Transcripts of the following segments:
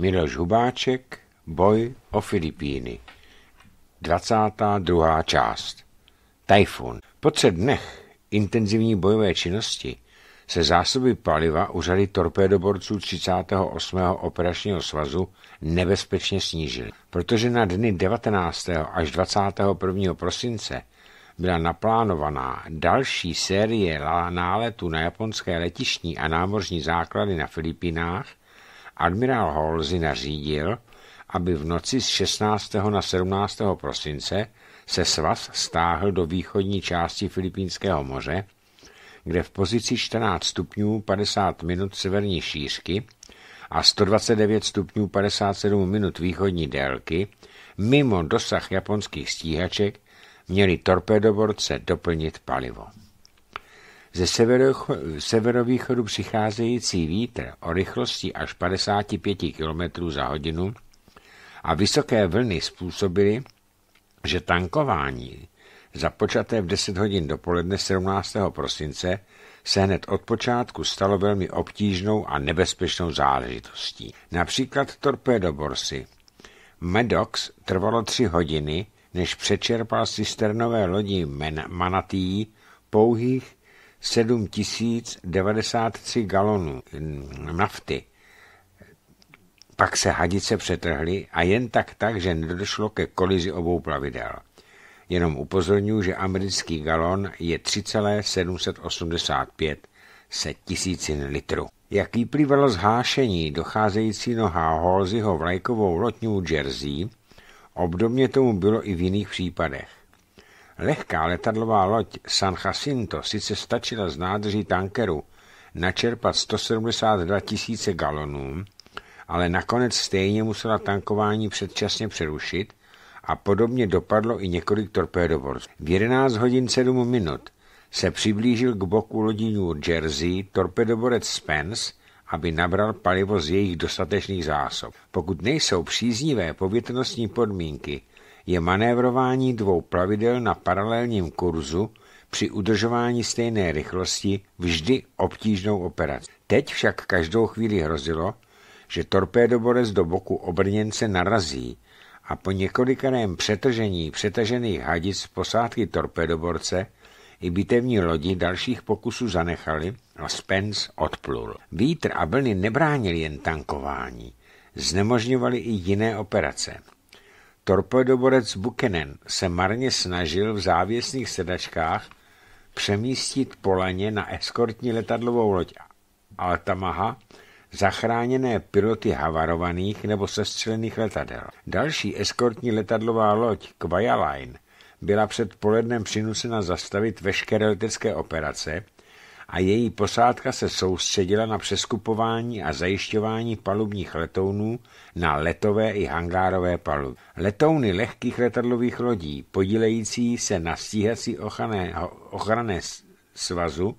Miloš Hubáček, Boj o Filipíny. 22. část. Tajfun. Po třech dnech intenzivní bojové činnosti se zásoby paliva u řady torpédoborců 38. operačního svazu nebezpečně snížily, protože na dny 19. až 21. prosince byla naplánovaná další série náletů na japonské letištní a námořní základy na Filipinách, admirál Halsey nařídil, aby v noci z 16. na 17. prosince se svaz stáhl do východní části Filipínského moře, kde v pozici 14 stupňů 50 minut severní šířky a 129 stupňů 57 minut východní délky mimo dosah japonských stíhaček měli torpédoborce doplnit palivo. Ze severo, severovýchodu přicházející vítr o rychlosti až 55 km za hodinu a vysoké vlny způsobily, že tankování započaté v 10 hodin dopoledne 17. prosince se hned od počátku stalo velmi obtížnou a nebezpečnou záležitostí. Například torpédoborsy. Medox trvalo tři hodiny, než přečerpal cisternové lodi Manatí pouhých 7093 galonů nafty. Pak se hadice přetrhly a jen tak tak, že nedošlo ke kolizi obou plavidel. Jenom upozorňuji, že americký galon je 3,785 se tisícin litru. Jak vyplývalo z hášení docházející noha Holziho vlajkovou loď New Jersey, obdobně tomu bylo i v jiných případech. Lehká letadlová loď San Jacinto sice stačila z nádrží tankeru načerpat 172 tisíce galonů, ale nakonec stejně musela tankování předčasně přerušit a podobně dopadlo i několik torpédoborců. V 11 hodin 7 minut se přiblížil k boku lodí New Jersey torpedoborec Spence, aby nabral palivo z jejich dostatečných zásob. Pokud nejsou příznivé povětrnostní podmínky, je manévrování dvou plavidel na paralelním kurzu při udržování stejné rychlosti vždy obtížnou operací. Teď však každou chvíli hrozilo, že torpédoborec do boku obrněnce narazí a po několikaném přetržení přetažených hadic posádky torpédoborce i bitevní lodi dalších pokusů zanechali a Spence odplul. Vítr a vlny nebránili jen tankování, znemožňovali i jiné operace. Torpédoborec Buchanan se marně snažil v závěsných sedačkách přemístit Polaně na eskortní letadlovou loď Altamaha, zachráněné piloty havarovaných nebo sestřelených letadel. Další eskortní letadlová loď Quaya Line byla před polednem přinucena zastavit veškeré letecké operace a její posádka se soustředila na přeskupování a zajišťování palubních letounů na letové i hangárové paluby. Letouny lehkých letadlových lodí, podílející se na stíhací ochranné, ochranné svazu,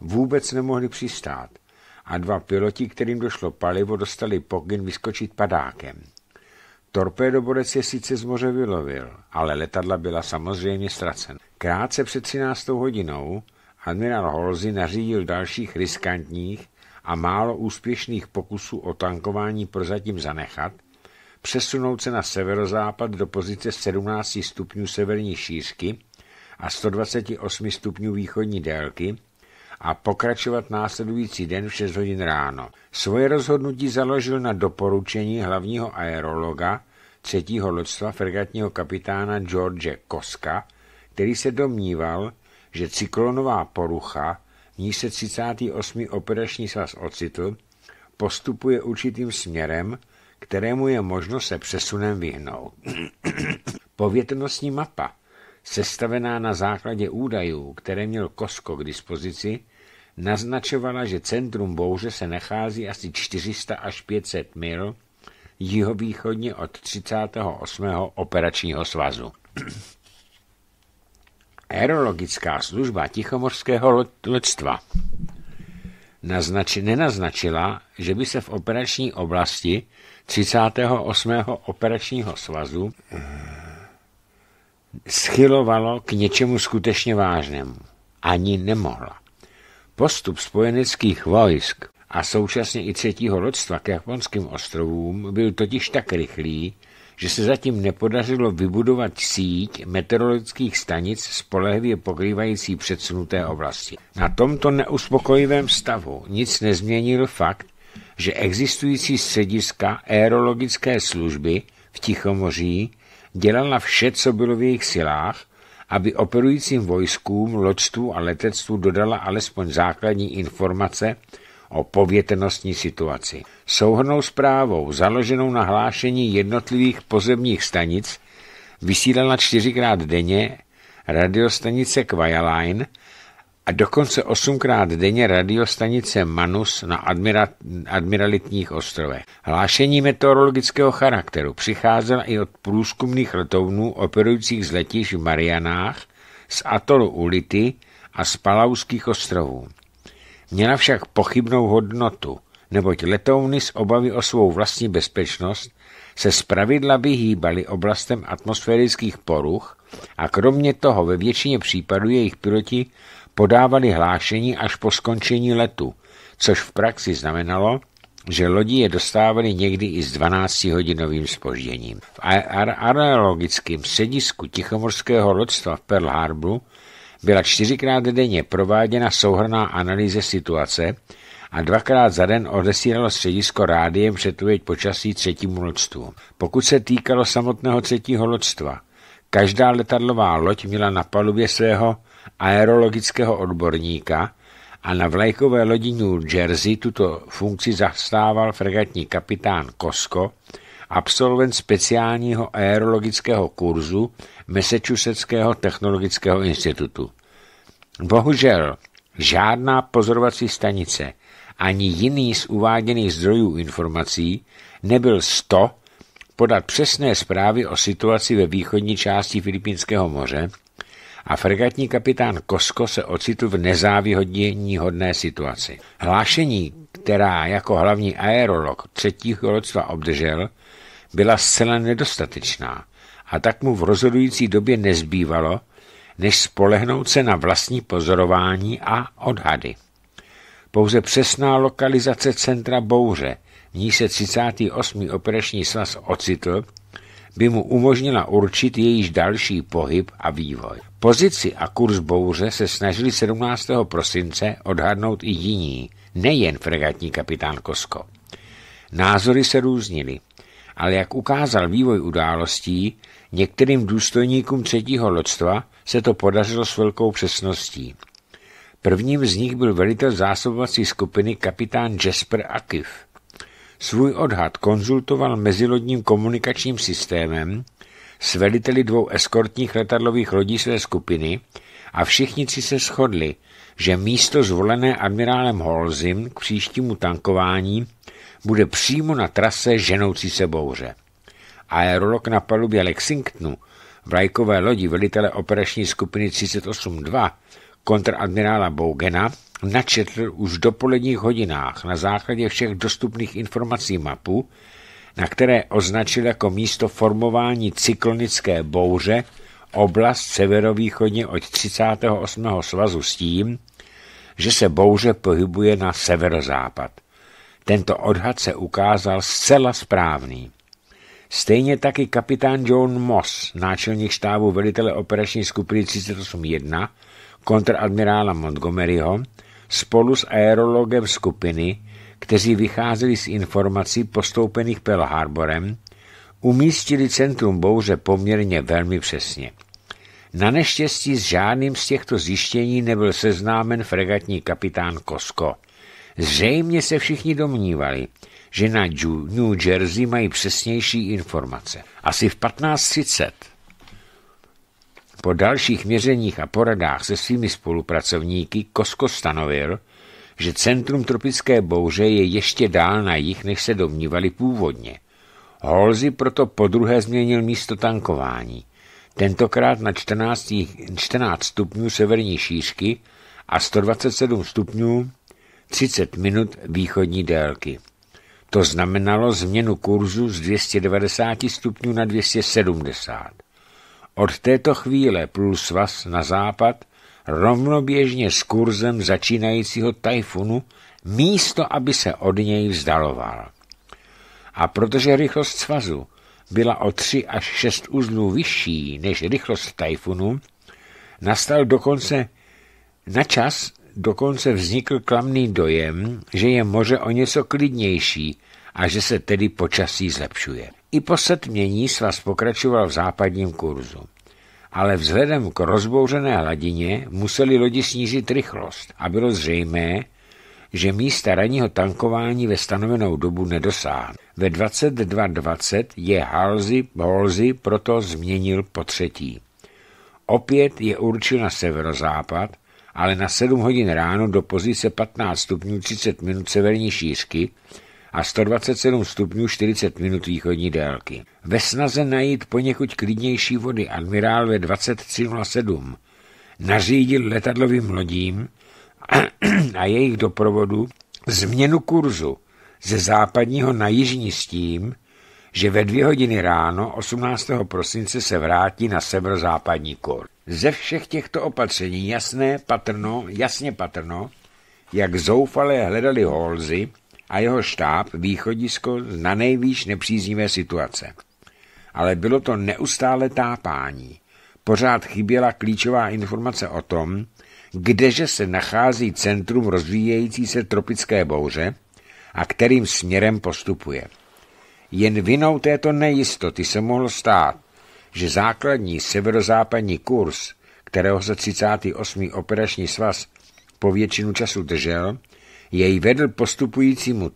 vůbec nemohly přistát a dva piloti, kterým došlo palivo, dostali pokyn vyskočit padákem. Torpédoborec je sice z moře vylovil, ale letadla byla samozřejmě ztracena. Krátce před 13. hodinou admirál Holzy nařídil dalších riskantních a málo úspěšných pokusů o tankování prozatím zanechat, přesunout se na severozápad do pozice 17 stupňů severní šířky a 128 stupňů východní délky a pokračovat následující den v 6 hodin ráno. Svoje rozhodnutí založil na doporučení hlavního aerologa třetího loďstva fregatního kapitána George Koska, který se domníval, že cyklonová porucha, v níž se 38. operační svaz ocitl, postupuje určitým směrem, kterému je možno se přesunem vyhnout. Povětrnostní mapa, sestavená na základě údajů, které měl Kosko k dispozici, naznačovala, že centrum bouře se nachází asi 400 až 500 mil jihovýchodně od 38. operačního svazu. Aerologická služba Tichomorského loďstva naznači, nenaznačila, že by se v operační oblasti 38. operačního svazu schylovalo k něčemu skutečně vážnému. Ani nemohla. Postup spojeneckých vojsk a současně i třetího lodstva k japonským ostrovům byl totiž tak rychlý, že se zatím nepodařilo vybudovat síť meteorologických stanic spolehlivě pokrývající předsunuté oblasti. Na tomto neuspokojivém stavu nic nezměnil fakt, že existující střediska aerologické služby v Tichomoří dělala vše, co bylo v jejich silách, aby operujícím vojskům, loďstvu a letectvu dodala alespoň základní informace o povětrnostní situaci. Souhrnou zprávou, založenou na hlášení jednotlivých pozemních stanic, vysílala čtyřikrát denně radiostanice Quajaline a dokonce osmkrát denně radiostanice Manus na admira, admiralitních ostrovech. Hlášení meteorologického charakteru přicházela i od průzkumných letounů operujících z letišť v Marianách, z atolu Ulity a z Palauských ostrovů. Měla však pochybnou hodnotu, neboť letouny z obavy o svou vlastní bezpečnost se zpravidla vyhýbaly oblastem atmosférických poruch a kromě toho ve většině případů jejich piloti podávali hlášení až po skončení letu, což v praxi znamenalo, že lodi je dostávali někdy i s 12-hodinovým spožděním. V areologickém středisku Tichomorského lodstva v Pearl Harboru byla čtyřikrát denně prováděna souhrná analýze situace a dvakrát za den odesílalo středisko rádiem předpověď počasí třetímu loďstvu. Pokud se týkalo samotného třetího loďstva, každá letadlová loď měla na palubě svého aerologického odborníka a na vlajkové lodi New Jersey tuto funkci zastával fregatní kapitán Kosko, absolvent speciálního aerologického kurzu Massachusettského technologického institutu. Bohužel žádná pozorovací stanice ani jiný z uváděných zdrojů informací nebyl 100 podat přesné zprávy o situaci ve východní části Filipínského moře a fregatní kapitán Kosko se ocitl v nezávihodnění hodné situaci. Hlášení, která jako hlavní aerolog třetího loďstva obdržel, byla zcela nedostatečná a tak mu v rozhodující době nezbývalo, než spolehnout se na vlastní pozorování a odhady. Pouze přesná lokalizace centra bouře, v ní se 38. operační svaz ocitl, by mu umožnila určit jejíž další pohyb a vývoj. Pozici a kurz bouře se snažili 17. prosince odhadnout i jiní, nejen fregatní kapitán Kosko. Názory se různily, ale jak ukázal vývoj událostí, některým důstojníkům třetího loďstva se to podařilo s velkou přesností. Prvním z nich byl velitel zásobovací skupiny kapitán Jasper Akiv. Svůj odhad konzultoval mezilodním komunikačním systémem s veliteli dvou eskortních letadlových lodí své skupiny a všichni tři se shodli, že místo zvolené admirálem Holzim k příštímu tankování bude přímo na trase ženoucí se bouře. Aerolog na palubě Lexingtonu, vlajkové lodi velitele operační skupiny 38-2, kontradmirála Bougena, načetl už v dopoledních hodinách na základě všech dostupných informací mapu, na které označil jako místo formování cyklonické bouře oblast severovýchodně od 38. svazu s tím, že se bouře pohybuje na severozápad. Tento odhad se ukázal zcela správný. Stejně taky kapitán John Moss, náčelník štábu velitele operační skupiny 38.1, kontradmirála Montgomeryho, spolu s aerologem skupiny, kteří vycházeli z informací postoupených Pearl Harborem, umístili centrum bouře poměrně velmi přesně. Na neštěstí s žádným z těchto zjištění nebyl seznámen fregatní kapitán Kosko. Zřejmě se všichni domnívali, že na New Jersey mají přesnější informace. Asi v 15.30 po dalších měřeních a poradách se svými spolupracovníky Kosko stanovil, že centrum tropické bouře je ještě dál na jich, než se domnívali původně. Holzy proto podruhé změnil místo tankování, tentokrát na 14, 14 stupňů severní šířky a 127 stupňů 30 minut východní délky. To znamenalo změnu kurzu z 290 stupňů na 270. Od této chvíle plul svaz na západ rovnoběžně s kurzem začínajícího tajfunu místo aby se od něj vzdaloval. A protože rychlost svazu byla o 3 až 6 uzlů vyšší než rychlost tajfunu, nastal dokonce na čas dokonce vznikl klamný dojem, že je moře o něco klidnější a že se tedy počasí zlepšuje. I po setmění svaz pokračoval v západním kurzu. Ale vzhledem k rozbouřené hladině museli lodi snížit rychlost a bylo zřejmé, že místa ranního tankování ve stanovenou dobu nedosáhne. Ve 22.20 je Halsey, Halsey proto změnil po třetí. Opět je určil na severozápad, ale na 7 hodin ráno do pozice 15 stupňů 30 minut severní šířky a 127 stupňů 40 minut východní délky. Ve snaze najít poněkud klidnější vody admirál ve 2307 nařídil letadlovým lodím a jejich doprovodu změnu kurzu ze západního na jižní s tím, že ve dvě hodiny ráno 18. prosince se vrátí na severozápadní kur. Ze všech těchto opatření jasné patrno, jasně patrno, jak zoufale hledali Holzy a jeho štáb východisko na nejvýš nepříznivé situace. Ale bylo to neustále tápání. Pořád chyběla klíčová informace o tom, kdeže se nachází centrum rozvíjející se tropické bouře a kterým směrem postupuje. Jen vinou této nejistoty se mohlo stát, že základní severozápadní kurz, kterého se 38. operační svaz po většinu času držel, jej vedl postupujícímu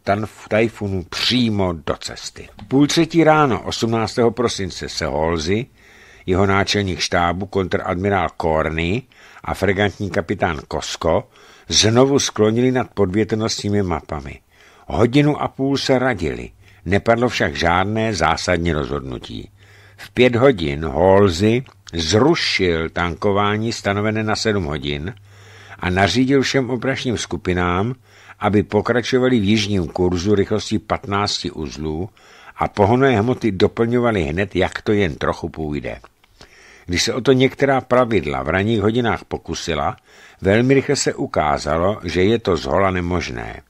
tajfunu přímo do cesty. Půl třetí ráno 18. prosince se Holzy, jeho náčelník štábu kontradmirál Korny a fregantní kapitán Kosko znovu sklonili nad podvětrnostními mapami. Hodinu a půl se radili, nepadlo však žádné zásadní rozhodnutí. V pět hodin Holzy zrušil tankování stanovené na sedm hodin a nařídil všem operačním skupinám, aby pokračovali v jižním kurzu rychlosti 15 uzlů a pohonné hmoty doplňovali hned, jak to jen trochu půjde. Když se o to některá pravidla v ranních hodinách pokusila, velmi rychle se ukázalo, že je to zhola nemožné.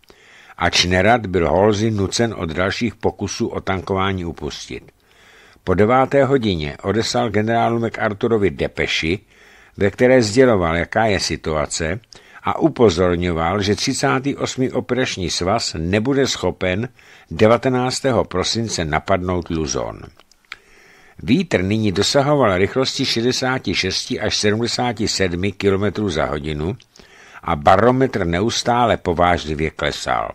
Ač nerad byl Holzy nucen od dalších pokusů o tankování upustit. Po deváté hodině odeslal generálu MacArthurovi depeši, ve které sděloval, jaká je situace a upozorňoval, že 38. operační svaz nebude schopen 19. prosince napadnout Luzon. Vítr nyní dosahoval rychlosti 66 až 77 km za hodinu a barometr neustále povážlivě klesal.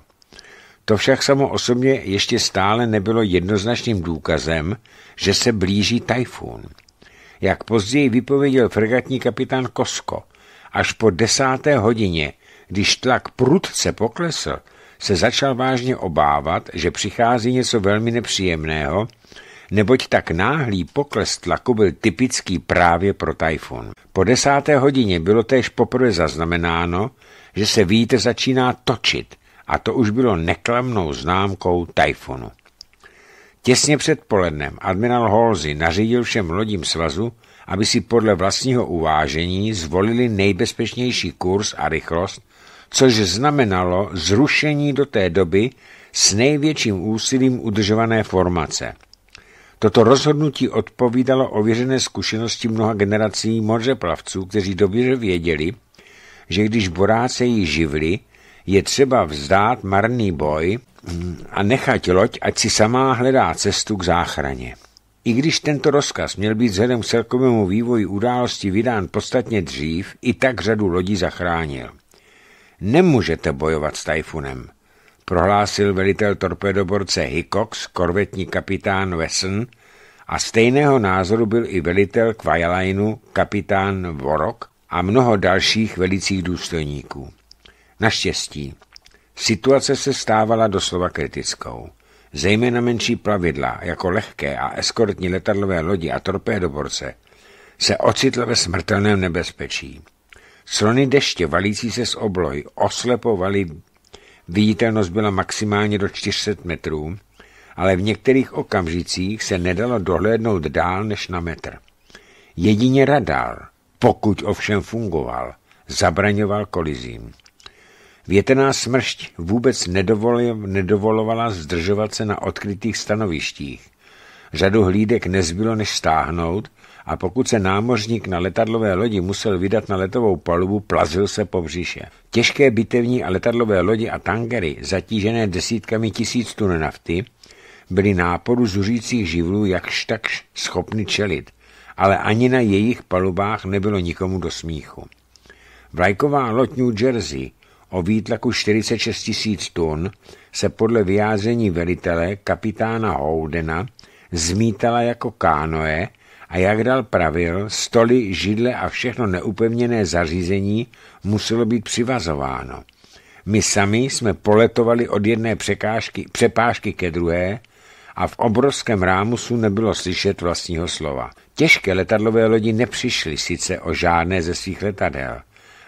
To však samo osobně ještě stále nebylo jednoznačným důkazem, že se blíží tajfun. Jak později vypověděl fregatní kapitán Kosko, až po desáté hodině, když tlak prudce poklesl, se začal vážně obávat, že přichází něco velmi nepříjemného, neboť tak náhlý pokles tlaku byl typický právě pro tajfun. Po desáté hodině bylo též poprvé zaznamenáno, že se vítr začíná točit a to už bylo neklamnou známkou tajfunu. Těsně před polednem admirál Halsey nařídil všem lodím svazu, aby si podle vlastního uvážení zvolili nejbezpečnější kurz a rychlost, což znamenalo zrušení do té doby s největším úsilím udržované formace. Toto rozhodnutí odpovídalo ověřené zkušenosti mnoha generací mořeplavců, kteří dobře věděli, že když boráce živli, je třeba vzdát marný boj a nechat loď, ať si sama hledá cestu k záchraně. I když tento rozkaz měl být vzhledem k celkovému vývoji události vydán podstatně dřív, i tak řadu lodí zachránil. Nemůžete bojovat s tajfunem, prohlásil velitel torpedoborce Hickox, korvetní kapitán Wesson, a stejného názoru byl i velitel Kvajalajnu, kapitán Vorok a mnoho dalších velicích důstojníků. Naštěstí, situace se stávala doslova kritickou. Zejména menší plavidla, jako lehké a eskortní letadlové lodi a torpédoborce, se ocitly ve smrtelném nebezpečí. Slony deště valící se z oblohy oslepovaly, viditelnost byla maximálně do 400 metrů, ale v některých okamžicích se nedalo dohlédnout dál než na metr. Jedině radar, pokud ovšem fungoval, zabraňoval kolizím. Větrná smršť vůbec nedovolovala zdržovat se na odkrytých stanovištích. Řadu hlídek nezbylo než stáhnout a pokud se námořník na letadlové lodi musel vydat na letovou palubu, plazil se po břiše. Těžké bitevní a letadlové lodi a tangery, zatížené desítkami tisíc tun nafty, byly náporu zuřících živlů jakž takž schopny čelit, ale ani na jejich palubách nebylo nikomu do smíchu. Vlajková loď New Jersey o výtlaku 46 tisíc tun se podle vyjádření velitele kapitána Holdena zmítala jako kánoe a jak dal pravil, stoly, židle a všechno neupevněné zařízení muselo být přivazováno. My sami jsme poletovali od jedné překážky, přepážky ke druhé a v obrovském rámusu nebylo slyšet vlastního slova. Těžké letadlové lodi nepřišly sice o žádné ze svých letadel,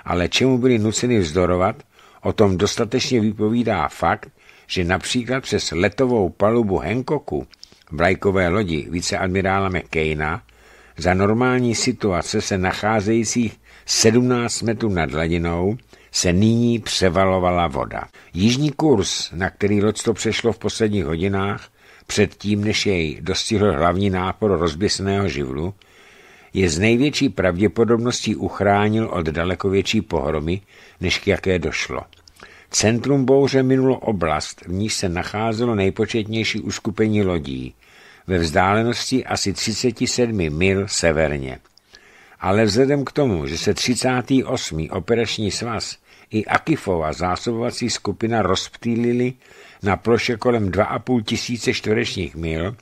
ale čemu byli nuceni vzdorovat, o tom dostatečně vypovídá fakt, že například přes letovou palubu Hancocku vlajkové lodi viceadmirála McCaina za normální situace se nacházejících 17 metrů nad hladinou se nyní převalovala voda. Jižní kurz, na který loďstvo přešlo v posledních hodinách, předtím, než jej dostihl hlavní nápor rozběsného živlu, je z největší pravděpodobností uchránil od daleko větší pohromy, než k jaké došlo. Centrum bouře minulo oblast, v níž se nacházelo nejpočetnější uskupení lodí, ve vzdálenosti asi 37 mil severně. Ale vzhledem k tomu, že se 38. operační svaz i Akifova zásobovací skupina rozptýlili na ploše kolem 2,5 tisíce čtverečních mil,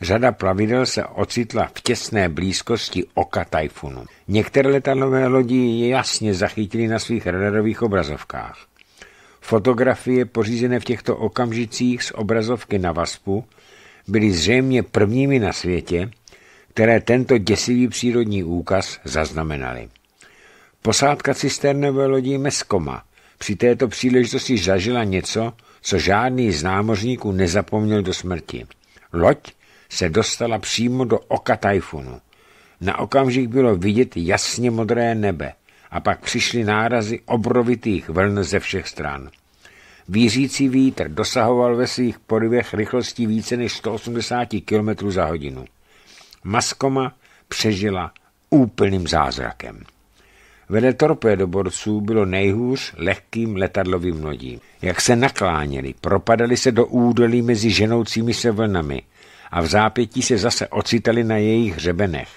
řada plavidel se ocitla v těsné blízkosti oka tajfunu. Některé letadlové lodi je jasně zachytili na svých radarových obrazovkách. Fotografie pořízené v těchto okamžicích z obrazovky na VASPu byly zřejmě prvními na světě, které tento děsivý přírodní úkaz zaznamenali. Posádka cisternové lodí Meskoma při této příležitosti zažila něco, co žádný z námořníků nezapomněl do smrti. Loď se dostala přímo do oka tajfunu. Na okamžik bylo vidět jasně modré nebe a pak přišly nárazy obrovitých vln ze všech stran. Vířící vítr dosahoval ve svých porivech rychlostí více než 180 km za hodinu. Maskoma přežila úplným zázrakem. Vedle torpédoborců bylo nejhůř lehkým letadlovým lodím. Jak se nakláněli, propadali se do údolí mezi ženoucími se vlnami a v zápětí se zase ocitali na jejich hřebenech.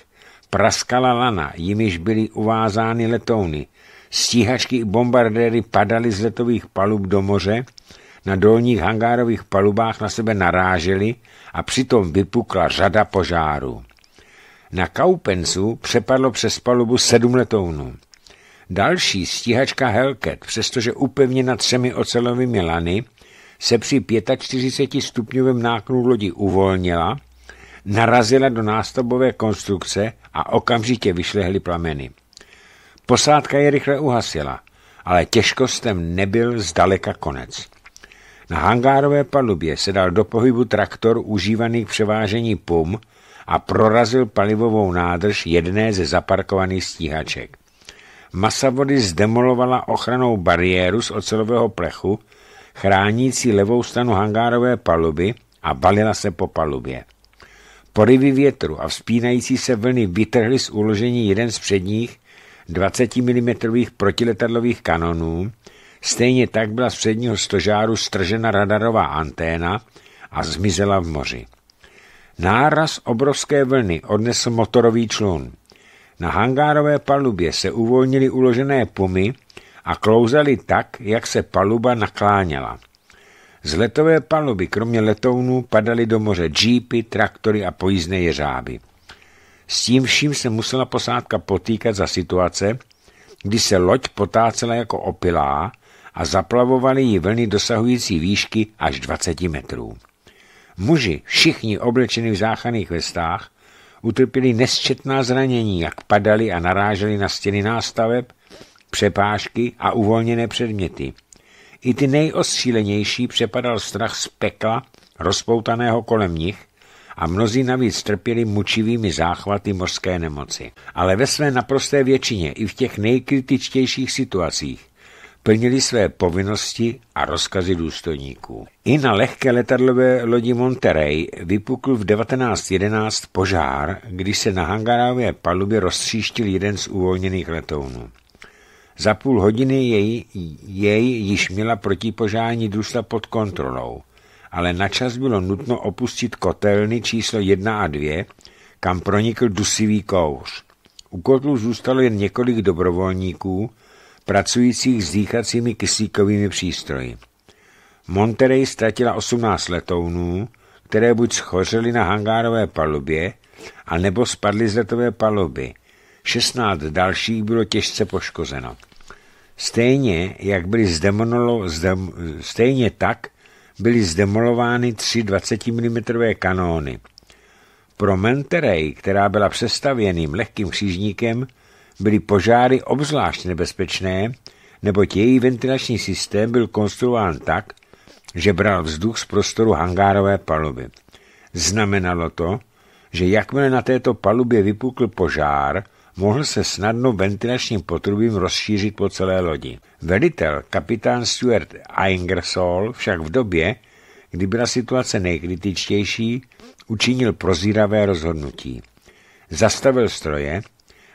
Praskala lana, jimiž byly uvázány letouny, Stíhačky i bombardéry padaly z letových palub do moře, na dolních hangárových palubách na sebe narážely a přitom vypukla řada požárů. Na Kaupensu přepadlo přes palubu sedm letounů. Další stíhačka Hellcat, přestože upevněna třemi ocelovými lany, se při 45 stupňovém nákonu lodi uvolnila, narazila do nástavbové konstrukce a okamžitě vyšlehly plameny. Posádka je rychle uhasila, ale těžkostem nebyl zdaleka konec. Na hangárové palubě se dal do pohybu traktor užívaný k převážení pum a prorazil palivovou nádrž jedné ze zaparkovaných stíhaček. Masa vody zdemolovala ochranou bariéru z ocelového plechu, chránící levou stranu hangárové paluby a balila se po palubě. Porivy větru a vzpínající se vlny vytrhly z uložení jeden z předních 20 mm protiletadlových kanonů, stejně tak byla z předního stožáru stržena radarová anténa a zmizela v moři. Náraz obrovské vlny odnesl motorový člun. Na hangárové palubě se uvolnily uložené pumy a klouzaly tak, jak se paluba nakláněla. Z letové paluby kromě letounů padaly do moře džípy, traktory a pojízdné jeřáby. S tím vším se musela posádka potýkat za situace, kdy se loď potácela jako opilá a zaplavovaly ji vlny dosahující výšky až 20 metrů. Muži, všichni oblečeni v záchranných vestách, utrpěli nesčetná zranění, jak padali a naráželi na stěny nástaveb, přepážky a uvolněné předměty. I ty nejostřílenější přepadal strach z pekla, rozpoutaného kolem nich, a mnozí navíc trpěli mučivými záchvaty mořské nemoci. Ale ve své naprosté většině i v těch nejkritičtějších situacích plnili své povinnosti a rozkazy důstojníků. I na lehké letadlové lodi Monterey vypukl v 1911 požár, když se na hangarové palubě roztříštil jeden z uvolněných letounů. Za půl hodiny jej, jej již měla protipožární družstva pod kontrolou, ale načas bylo nutno opustit kotelny číslo 1 a 2, kam pronikl dusivý kouř. U kotlu zůstalo jen několik dobrovolníků, pracujících s dýchacími kyslíkovými přístroji. Monterey ztratila 18 letounů, které buď schořely na hangárové palubě, a nebo spadly z letové paluby. 16 dalších bylo těžce poškozeno. Stejně, jak byly zdemolo, zdem, stejně tak byly zdemolovány tři 20 mm kanóny. Pro Monterey, která byla přestavěným lehkým křížníkem, byly požáry obzvlášť nebezpečné, neboť její ventilační systém byl konstruován tak, že bral vzduch z prostoru hangárové paluby. Znamenalo to, že jakmile na této palubě vypukl požár, mohl se snadno ventilačním potrubím rozšířit po celé lodi. Velitel, kapitán Stuart Ingersoll, však v době, kdy byla situace nejkritičtější, učinil prozíravé rozhodnutí. Zastavil stroje,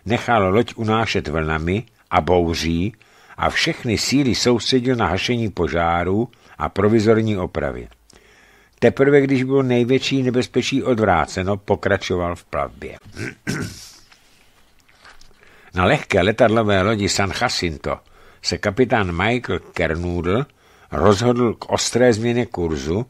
nechal loď unášet vlnami a bouří a všechny síly soustředil na hašení požáru a provizorní opravy. Teprve, když bylo největší nebezpečí odvráceno, pokračoval v plavbě. Na lehké letadlové lodi San Jacinto se kapitán Michael Kernoodle rozhodl k ostré změně kurzu,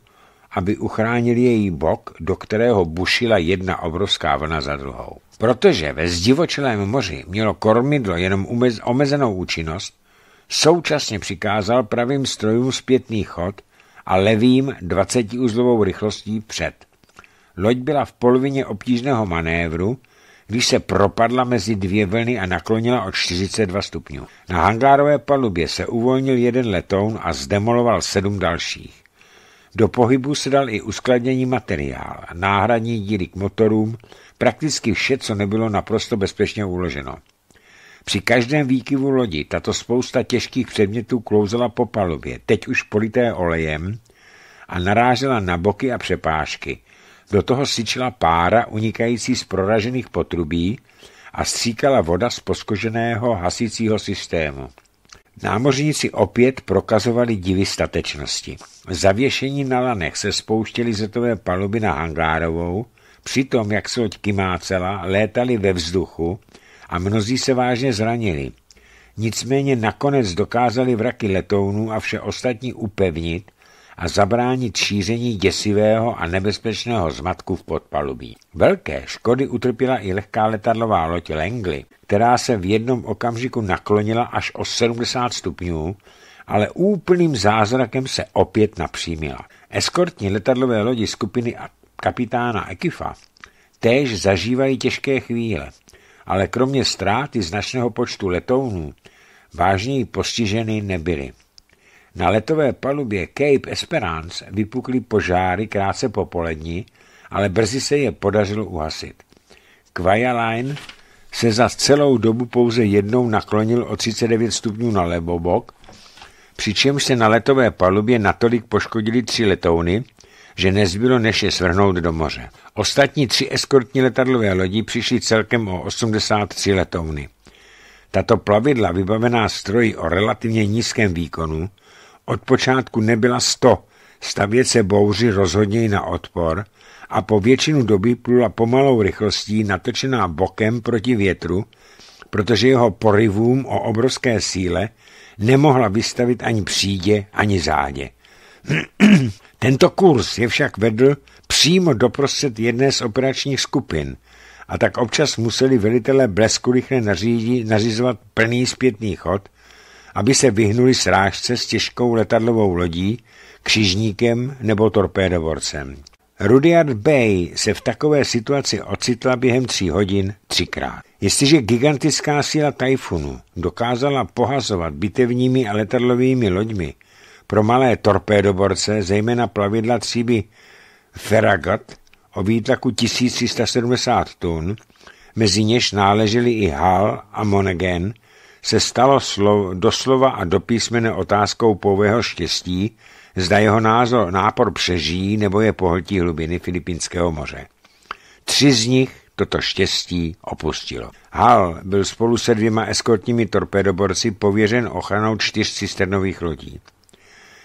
aby uchránil její bok, do kterého bušila jedna obrovská vlna za druhou. Protože ve zdivočelém moři mělo kormidlo jenom omezenou účinnost, současně přikázal pravým strojům zpětný chod a levým 20-uzlovou rychlostí před. Loď byla v polovině obtížného manévru, když se propadla mezi dvě vlny a naklonila o 42 stupňů. Na hangárové palubě se uvolnil jeden letoun a zdemoloval sedm dalších. Do pohybu se dal i uskladnění materiál, náhradní díly k motorům, prakticky vše, co nebylo naprosto bezpečně uloženo. Při každém výkyvu lodi tato spousta těžkých předmětů klouzala po palubě, teď už polité olejem, a narážela na boky a přepážky. Do toho syčila pára unikající z proražených potrubí a stříkala voda z poskoženého hasícího systému. Námořníci opět prokazovali divy statečnosti. Zavěšení na lanech se spouštěli zetové paluby na hangárovou, přitom, jak se loď kymácela, létali ve vzduchu a mnozí se vážně zranili. Nicméně nakonec dokázali vraky letounů a vše ostatní upevnit a zabránit šíření děsivého a nebezpečného zmatku v podpalubí. Velké škody utrpěla i lehká letadlová loď Langley, která se v jednom okamžiku naklonila až o 70 stupňů, ale úplným zázrakem se opět napřímila. Eskortní letadlové lodi skupiny kapitána Ekifa též zažívají těžké chvíle, ale kromě ztráty značného počtu letounů vážněji postiženy nebyly. Na letové palubě Cape Esperance vypukly požáry krátce po poledni, ale brzy se je podařilo uhasit. Line se za celou dobu pouze jednou naklonil o 39 stupňů na lebobok, přičemž se na letové palubě natolik poškodili tři letouny, že nezbylo než je svrhnout do moře. Ostatní tři eskortní letadlové lodi přišly celkem o 83 letouny. Tato plavidla, vybavená stroji o relativně nízkém výkonu, od počátku nebyla 100, stavět se bouři rozhodněji na odpor a po většinu doby plula pomalou rychlostí natočená bokem proti větru, protože jeho porivům o obrovské síle nemohla vystavit ani přídě, ani zádě. Tento kurz je však vedl přímo doprostřed jedné z operačních skupin a tak občas museli velitelé blesku rychle nařizovat plný zpětný chod, aby se vyhnuli srážce s těžkou letadlovou lodí, křižníkem nebo torpédovorcem. Rudyard Bay se v takové situaci ocitla během tří hodin třikrát. Jestliže gigantická síla tajfunu dokázala pohazovat bitevními a letadlovými loďmi pro malé torpédoborce, zejména plavidla tříby Farragut o výtlaku 1370 tun, mezi něž náleželi i Hull a Monaghan, se stalo slov, doslova a do písmene otázkou pouhého štěstí, zda jeho názor, nápor přežijí nebo je pohltí hlubiny Filipínského moře. Tři z nich toto štěstí opustilo. Hal byl spolu se dvěma eskortními torpédoborci pověřen ochranou čtyř cisternových lodí.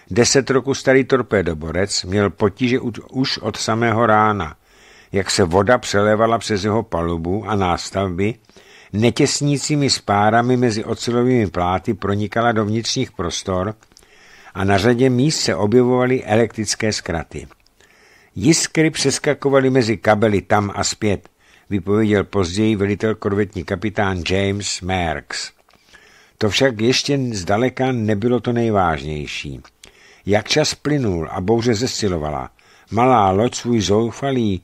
Deset roku starý torpédoborec měl potíže už od samého rána, jak se voda přelévala přes jeho palubu a nástavby, netěsnícími spárami mezi ocelovými pláty pronikala do vnitřních prostor a na řadě míst se objevovaly elektrické zkraty. Jiskry přeskakovaly mezi kabely tam a zpět, vypověděl později velitel korvetní kapitán James Merckx. To však ještě zdaleka nebylo to nejvážnější. Jak čas plynul a bouře zesilovala, malá loď svůj zoufalý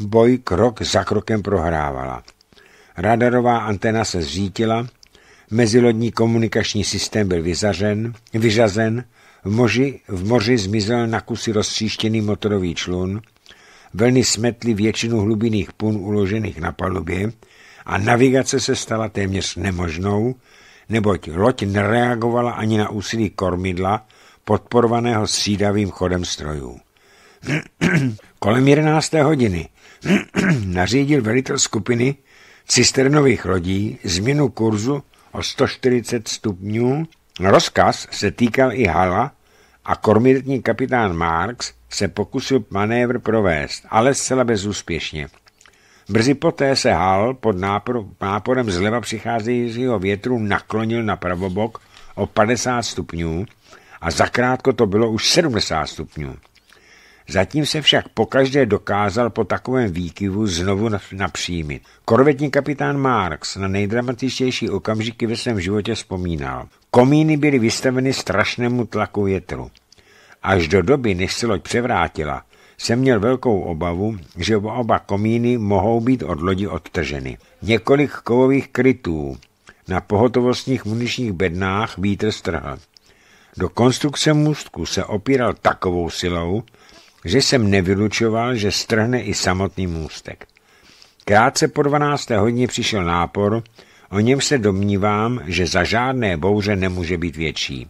boj krok za krokem prohrávala. Radarová antena se zřítila, mezilodní komunikační systém byl vyzařen, vyřazen, v moři, v moři zmizel na kusy roztříštěný motorový člun, vlny smetly většinu hlubinných pun uložených na palubě a navigace se stala téměř nemožnou, neboť loď nereagovala ani na úsilí kormidla, podporovaného střídavým chodem strojů. Kolem 11. hodiny nařídil velitel skupiny cisternových lodí změnu kurzu o 140 stupňů. Rozkaz se týkal i Hala a kormidletní kapitán Marx se pokusil manévr provést, ale zcela bezúspěšně. Brzy poté se Hal pod nápor, náporem zleva přicházejícího větru naklonil na pravobok o 50 stupňů a zakrátko to bylo už 70 stupňů. Zatím se však pokaždé dokázal po takovém výkyvu znovu napřímit. Korvetní kapitán Marx na nejdramatičtější okamžiky ve svém životě vzpomínal. Komíny byly vystaveny strašnému tlaku větru. Až do doby, než se loď převrátila, jsem měl velkou obavu, že oba komíny mohou být od lodi odtrženy. Několik kovových krytů na pohotovostních muničních bednách vítr strhl. Do konstrukce můstku se opíral takovou silou, že jsem nevylučoval, že strhne i samotný můstek. Krátce po 12. hodině přišel nápor, o něm se domnívám, že za žádné bouře nemůže být větší.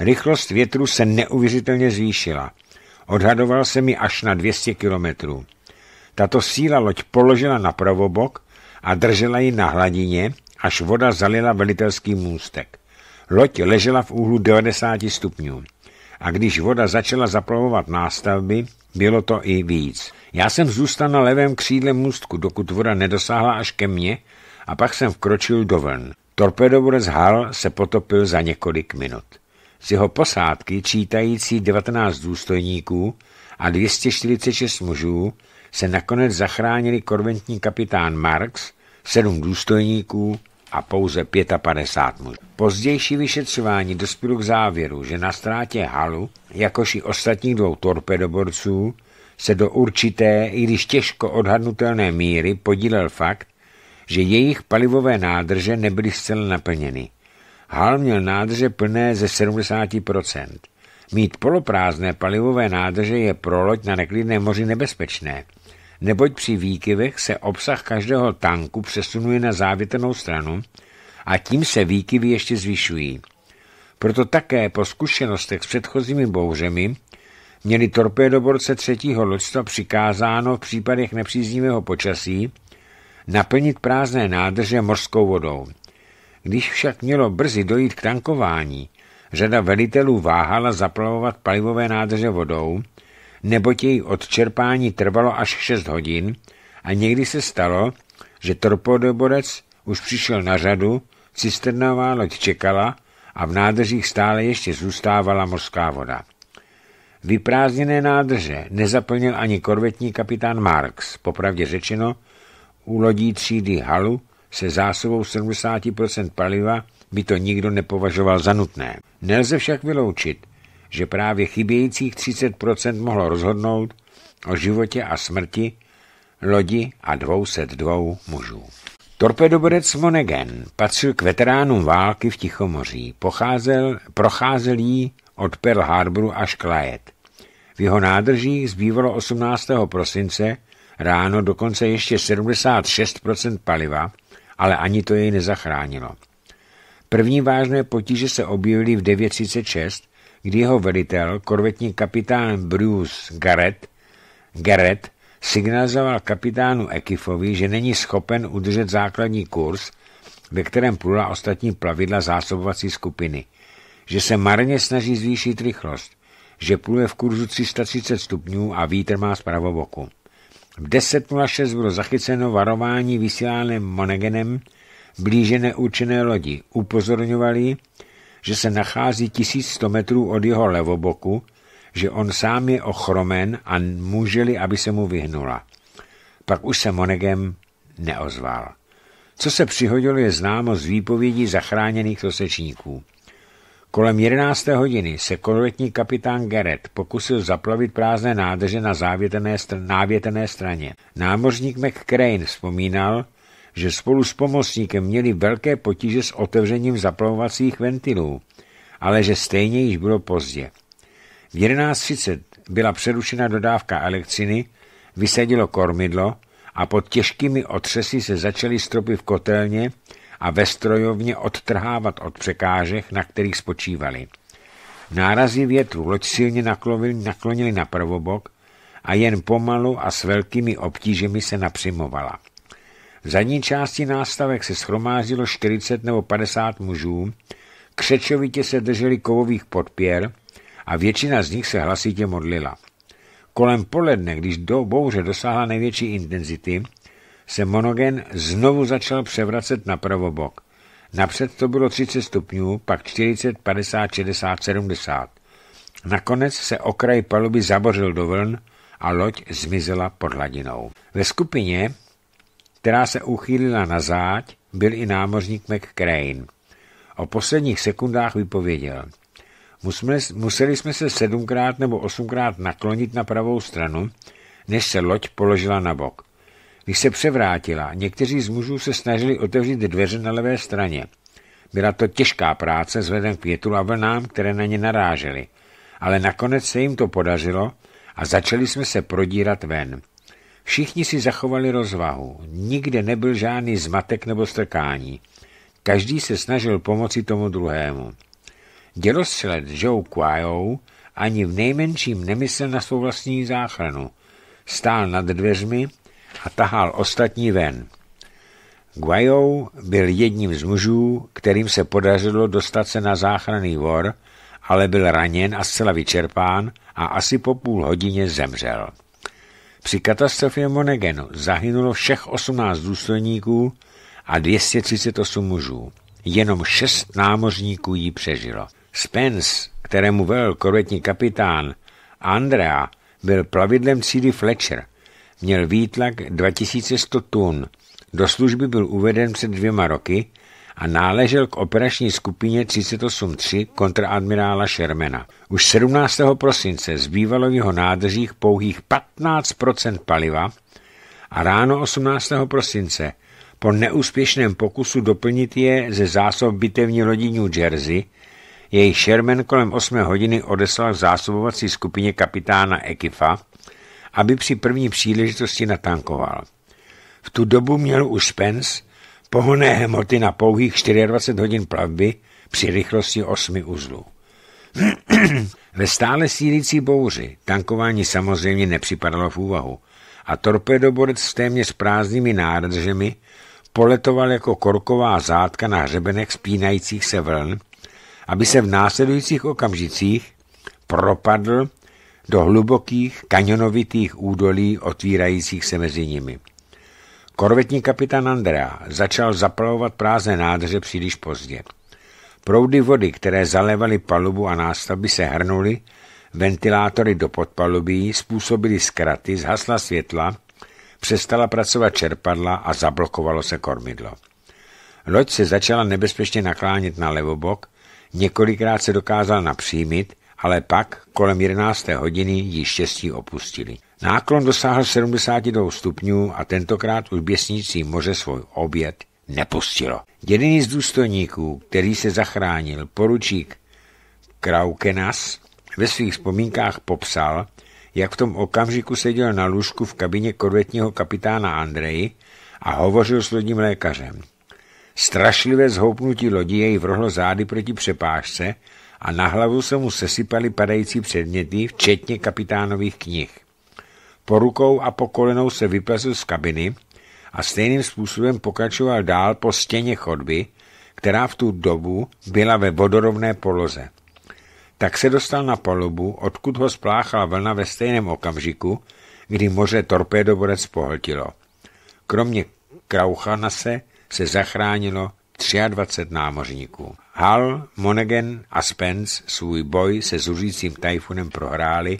Rychlost větru se neuvěřitelně zvýšila. Odhadoval se mi až na 200 kilometrů. Tato síla loď položila na pravobok a držela ji na hladině, až voda zalila velitelský můstek. Loď ležela v úhlu 90 stupňů. A když voda začala zaplavovat nástavby, bylo to i víc. Já jsem zůstal na levém křídle můstku, dokud voda nedosáhla až ke mně a pak jsem vkročil do vln. Torpedoborec Hal se potopil za několik minut. Z jeho posádky, čítající 19 důstojníků a 246 mužů, se nakonec zachránili korventní kapitán Marx, sedm důstojníků a pouze 55 mužů. Pozdější vyšetřování dospělo k závěru, že na ztrátě halu, jakož i ostatních dvou torpedoborců, se do určité, i když těžko odhadnutelné míry podílel fakt, že jejich palivové nádrže nebyly zcela naplněny. Hal měl nádrže plné ze 70%. Mít poloprázdné palivové nádrže je pro loď na neklidné moři nebezpečné, neboť při výkyvech se obsah každého tanku přesunuje na závětrnou stranu a tím se výkyvy ještě zvyšují. Proto také po zkušenostech s předchozími bouřemi měli torpédoborce třetího loďstva přikázáno v případech nepříznivého počasí naplnit prázdné nádrže mořskou vodou. Když však mělo brzy dojít k tankování, řada velitelů váhala zaplavovat palivové nádrže vodou, neboť její odčerpání trvalo až 6 hodin a někdy se stalo, že torpédoborec už přišel na řadu, cisternová loď čekala a v nádržích stále ještě zůstávala mořská voda. Vyprázdněné nádrže nezaplnil ani korvetní kapitán Marx, popravdě řečeno, u lodí třídy Halu se zásobou 70% paliva by to nikdo nepovažoval za nutné. Nelze však vyloučit, že právě chybějících 30% mohlo rozhodnout o životě a smrti lodi a 202 mužů. Torpedoborec Monegen patřil k veteránům války v Tichomoří. Pocházel, procházel jí od Pearl Harboru až k Lajet. V jeho nádržích zbývalo 18. prosince ráno dokonce ještě 76% paliva, ale ani to jej nezachránilo. První vážné potíže se objevily v 936, kdy jeho velitel, korvetní kapitán Bruce Garrett, Garrett signalizoval kapitánu Ekifovi, že není schopen udržet základní kurz, ve kterém plula ostatní plavidla zásobovací skupiny, že se marně snaží zvýšit rychlost, že pluje v kurzu 330 stupňů a vítr má z pravoboku. V 10.06 bylo zachyceno varování vysíláném Monegenem blíže neurčené lodi. Upozorňovali, že se nachází 1100 metrů od jeho levoboku, že on sám je ochromen a můželi, aby se mu vyhnula. Pak už se Monegem neozval. Co se přihodilo je známo z výpovědí zachráněných tosečníků. Kolem 11. hodiny se korvetní kapitán Garrett pokusil zaplavit prázdné nádrže na závětené str- návětené straně. Námořník McCrane vzpomínal, že spolu s pomocníkem měli velké potíže s otevřením zaplavovacích ventilů, ale že stejně již bylo pozdě. V 11.30 byla přerušena dodávka elektřiny, vysadilo kormidlo a pod těžkými otřesy se začaly stropy v kotelně a ve strojovně odtrhávat od překážek, na kterých spočívali. Nárazy větru loď silně naklonili na prvobok a jen pomalu a s velkými obtížemi se napřimovala. V zadní části nástavek se schromáždilo 40 nebo 50 mužů, křečovitě se drželi kovových podpěr a většina z nich se hlasitě modlila. Kolem poledne, když do bouře dosáhla největší intenzity, se monogen znovu začal převracet na pravobok. Napřed to bylo 30 stupňů, pak 40, 50, 60, 70. Nakonec se okraj paluby zabořil do vln a loď zmizela pod hladinou. Ve skupině, která se uchýlila na záď, byl i námořník McCrane. O posledních sekundách vypověděl. Museli jsme se sedmkrát nebo osmkrát naklonit na pravou stranu, než se loď položila na bok. Když se převrátila, někteří z mužů se snažili otevřít dveře na levé straně. Byla to těžká práce vzhledem k větru a vlnám, které na ně narážely, ale nakonec se jim to podařilo a začali jsme se prodírat ven. Všichni si zachovali rozvahu, nikde nebyl žádný zmatek nebo strkání. Každý se snažil pomoci tomu druhému. Dělostřelec Joe Quayo ani v nejmenším nemyslel na svou vlastní záchranu. Stál nad dveřmi a tahal ostatní ven. Guayou byl jedním z mužů, kterým se podařilo dostat se na záchranný vor, ale byl raněn a zcela vyčerpán a asi po půl hodině zemřel. Při katastrofě Monegenu zahynulo všech 18 důstojníků a 238 mužů. Jenom šest námořníků jí přežilo. Spence, kterému velel korvetní kapitán Andrea, byl plavidlem třídy Fletcher – Měl výtlak 2100 tun. Do služby byl uveden před dvěma roky a náležel k operační skupině 38.3 kontraadmirála Shermana. Už 17. prosince zbývalo v jeho nádržích pouhých 15% paliva a ráno 18. prosince po neúspěšném pokusu doplnit je ze zásob bitevní lodí New Jersey, jej Sherman kolem 8 hodiny odeslal v zásobovací skupině kapitána Ekifa, aby při první příležitosti natankoval. V tu dobu měl už Spence pohonné hmoty na pouhých 24 hodin plavby při rychlosti 8 uzlů. Ve stále sílící bouři tankování samozřejmě nepřipadalo v úvahu a torpedoborec s téměř prázdnými nádržemi poletoval jako korková zátka na hřebenech spínajících se vln, aby se v následujících okamžicích propadl do hlubokých kanionovitých údolí otvírajících se mezi nimi. Korvetní kapitán Andrea začal zaplavovat prázdné nádrže příliš pozdě. Proudy vody, které zalévaly palubu a nástavby, se hrnuly, ventilátory do podpalubí způsobily zkraty, zhasla světla, přestala pracovat čerpadla a zablokovalo se kormidlo. Loď se začala nebezpečně naklánět na levobok, několikrát se dokázal napřímit, ale pak kolem 11. hodiny ji štěstí opustili. Náklon dosáhl 72 stupňů a tentokrát už běsnící moře svůj oběd nepustilo. Jediný z důstojníků, který se zachránil, poručík Kraukenas, ve svých vzpomínkách popsal, jak v tom okamžiku seděl na lůžku v kabině korvetního kapitána Andreji a hovořil s lodním lékařem. Strašlivé zhoupnutí lodi jej vrhlo zády proti přepážce a na hlavu se mu sesypaly padající předměty, včetně kapitánových knih. Po rukou a po kolenou se vyplezl z kabiny a stejným způsobem pokračoval dál po stěně chodby, která v tu dobu byla ve vodorovné poloze. Tak se dostal na palubu, odkud ho spláchala vlna ve stejném okamžiku, kdy moře torpédoborec pohltilo. Kromě Krauchanase se zachránilo 23 námořníků. Hal, Monaghan a Spence svůj boj se zuřícím tajfunem prohráli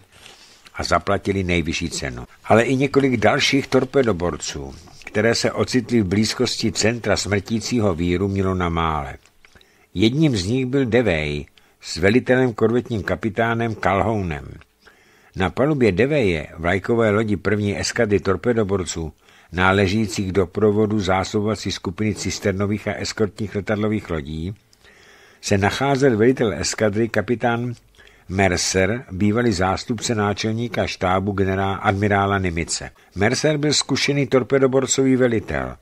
a zaplatili nejvyšší cenu. Ale i několik dalších torpedoborců, které se ocitly v blízkosti centra smrtícího víru, mělo na mále. Jedním z nich byl Devej s velitelem korvetním kapitánem Calhounem. Na palubě Deveje, vlajkové lodi první eskady torpedoborců, náležících do provodu zásobovací skupiny cisternových a eskortních letadlových lodí, se nacházel velitel eskadry kapitán Mercer, bývalý zástupce náčelníka štábu generá admirála Nimice. Mercer byl zkušený torpedoborcový velitel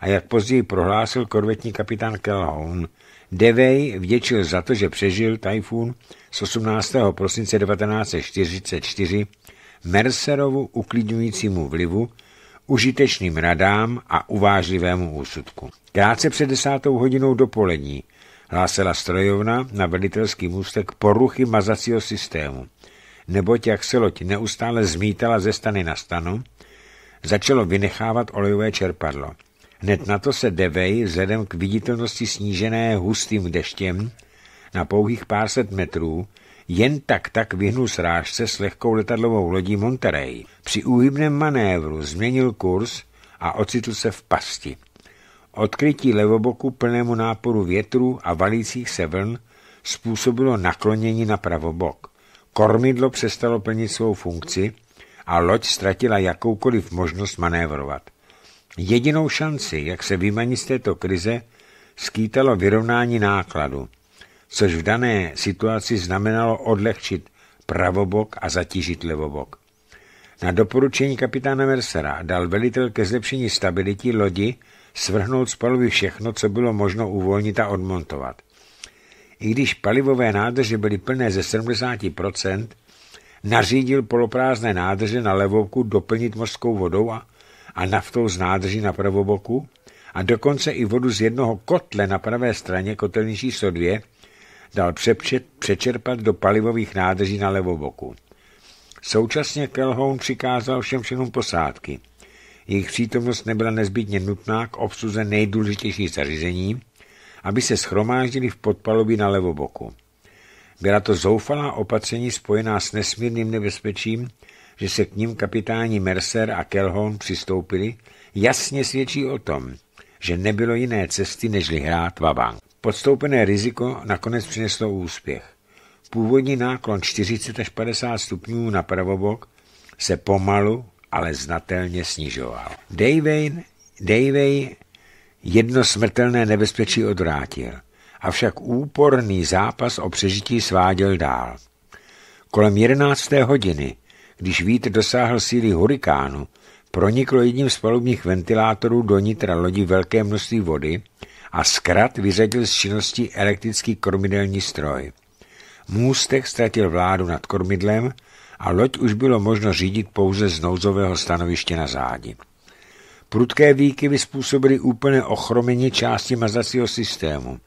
a jak později prohlásil korvetní kapitán Calhoun, Devej vděčil za to, že přežil tajfún z 18. prosince 1944 Mercerovu uklidňujícímu vlivu, užitečným radám a uvážlivému úsudku. Krátce před desátou hodinou dopolední hlásila strojovna na velitelský můstek poruchy mazacího systému, neboť jak se loď neustále zmítala ze stany na stanu, začalo vynechávat olejové čerpadlo. Hned na to se Devej vzhledem k viditelnosti snížené hustým deštěm na pouhých pár set metrů jen tak tak vyhnul srážce s lehkou letadlovou lodí Monterey. Při úhybném manévru změnil kurz a ocitl se v pasti. Odkrytí levoboku plnému náporu větru a valících se vln způsobilo naklonění na pravobok. Kormidlo přestalo plnit svou funkci a loď ztratila jakoukoliv možnost manévrovat. Jedinou šanci, jak se vymanit z této krize, skýtalo vyrovnání nákladu, což v dané situaci znamenalo odlehčit pravobok a zatížit levobok. Na doporučení kapitána Mercera dal velitel ke zlepšení stability lodi svrhnout z paluby všechno, co bylo možno uvolnit a odmontovat. I když palivové nádrže byly plné ze 70%, nařídil poloprázdné nádrže na levovku doplnit mořskou vodou a, a naftou z nádrží na pravoboku a dokonce i vodu z jednoho kotle na pravé straně kotelní číslo 2 dal přečerpat do palivových nádrží na levoboku. Současně Kelhoun přikázal všem členům posádky. Jejich přítomnost nebyla nezbytně nutná k obsluze nejdůležitějších zařízení, aby se schromáždili v podpalubí na levoboku. Byla to zoufalá opatření spojená s nesmírným nebezpečím, že se k ním kapitáni Mercer a Kelhoun přistoupili, jasně svědčí o tom, že nebylo jiné cesty, než hrát vabank. Podstoupené riziko nakonec přineslo úspěch. Původní náklon 40 až 50 stupňů na pravobok se pomalu, ale znatelně snižoval. Davey, Davey jedno smrtelné nebezpečí odvrátil, avšak úporný zápas o přežití sváděl dál. Kolem 11. hodiny, když vítr dosáhl síly hurikánu, proniklo jedním z palubních ventilátorů do nitra lodi velké množství vody a zkrat vyřadil z činnosti elektrický kormidelní stroj. Můstek ztratil vládu nad kormidlem a loď už bylo možno řídit pouze z nouzového stanoviště na zádi. Prudké výkyvy způsobily úplné ochromení části mazacího systému,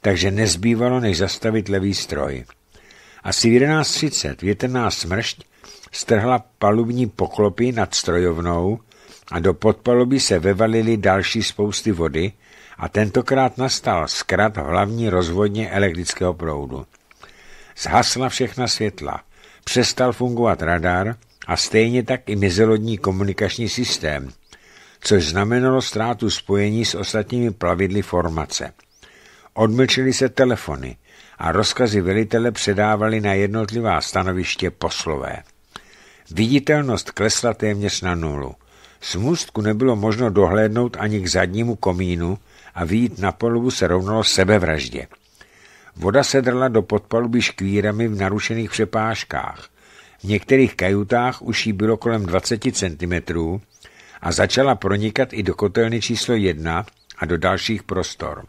takže nezbývalo, než zastavit levý stroj. Asi v 11.30 větrná smršť strhla palubní poklopy nad strojovnou a do podpalubí se vevalily další spousty vody a tentokrát nastal zkrat hlavní rozvodně elektrického proudu. Zhasla všechna světla, přestal fungovat radar a stejně tak i mezilodní komunikační systém, což znamenalo ztrátu spojení s ostatními plavidly formace. Odmlčily se telefony a rozkazy velitele předávali na jednotlivá stanoviště poslové. Viditelnost klesla téměř na nulu. Z můstku nebylo možno dohlédnout ani k zadnímu komínu a výjít na polubu se rovnalo sebevraždě. Voda se drla do podpaluby škvírami v narušených přepážkách. V některých kajutách už jí bylo kolem 20 cm a začala pronikat i do kotelny číslo 1 a do dalších prostor.